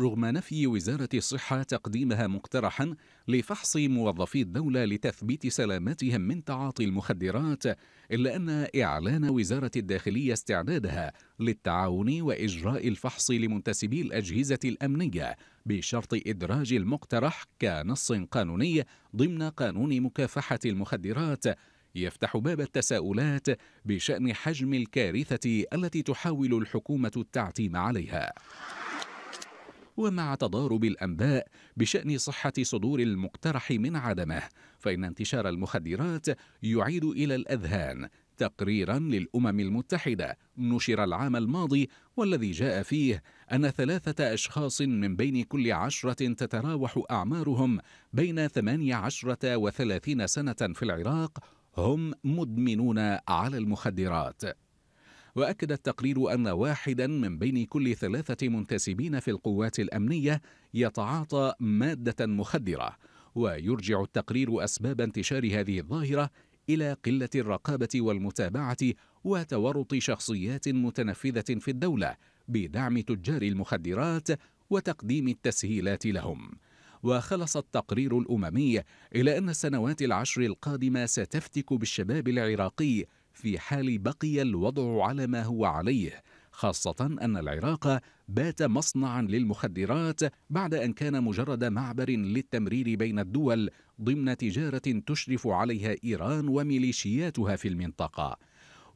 رغم نفي وزارة الصحة تقديمها مقترحا لفحص موظفي الدولة لتثبيت سلامتهم من تعاطي المخدرات إلا أن إعلان وزارة الداخلية استعدادها للتعاون وإجراء الفحص لمنتسبي الأجهزة الأمنية بشرط إدراج المقترح كنص قانوني ضمن قانون مكافحة المخدرات. يفتح باب التساؤلات بشأن حجم الكارثة التي تحاول الحكومة التعتيم عليها. ومع تضارب الأنباء بشأن صحة صدور المقترح من عدمه فإن انتشار المخدرات يعيد إلى الأذهان. تقريرا للأمم المتحدة نشر العام الماضي والذي جاء فيه أن ثلاثة أشخاص من بين كل عشرة تتراوح أعمارهم بين ثمانية عشرة وثلاثين سنة في العراق هم مدمنون على المخدرات. وأكد التقرير أن واحدا من بين كل ثلاثة منتسبين في القوات الأمنية يتعاطى مادة مخدرة ويرجع التقرير أسباب انتشار هذه الظاهرة إلى قلة الرقابة والمتابعة وتورط شخصيات متنفذة في الدولة بدعم تجار المخدرات وتقديم التسهيلات لهم. وخلص التقرير الأممي إلى أن السنوات العشر القادمة ستفتك بالشباب العراقي في حال بقي الوضع على ما هو عليه خاصة أن العراق بات مصنعا للمخدرات بعد أن كان مجرد معبر للتمرير بين الدول ضمن تجارة تشرف عليها إيران وميليشياتها في المنطقة.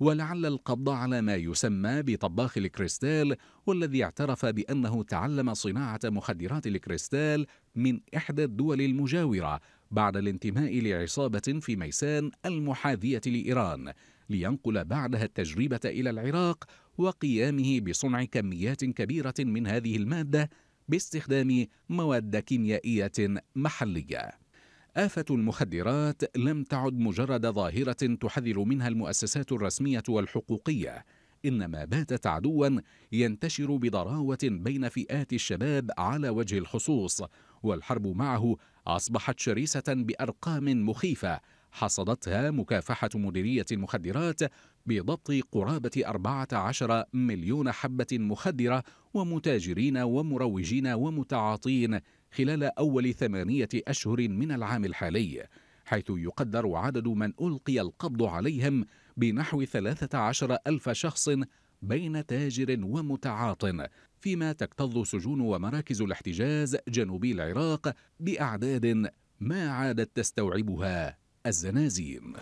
ولعل القبض على ما يسمى بطباخ الكريستال والذي اعترف بأنه تعلم صناعة مخدرات الكريستال من إحدى الدول المجاورة بعد الانتماء لعصابة في ميسان المحاذية لإيران. لينقل بعدها التجربة إلى العراق وقيامه بصنع كميات كبيرة من هذه المادة باستخدام مواد كيميائية محلية. آفة المخدرات لم تعد مجرد ظاهرة تحذر منها المؤسسات الرسمية والحقوقية، إنما باتت عدوا ينتشر بضراوة بين فئات الشباب على وجه الخصوص والحرب معه أصبحت شرسه بأرقام مخيفة حصدتها مكافحة مديرية المخدرات بضبط قرابة 14 مليون حبة مخدرة ومتاجرين ومروجين ومتعاطين خلال أول ثمانية أشهر من العام الحالي حيث يقدر عدد من ألقي القبض عليهم بنحو 13 ألف شخص بين تاجر ومتعاط فيما تكتظ سجون ومراكز الاحتجاز جنوبي العراق بأعداد ما عادت تستوعبها. الزنازين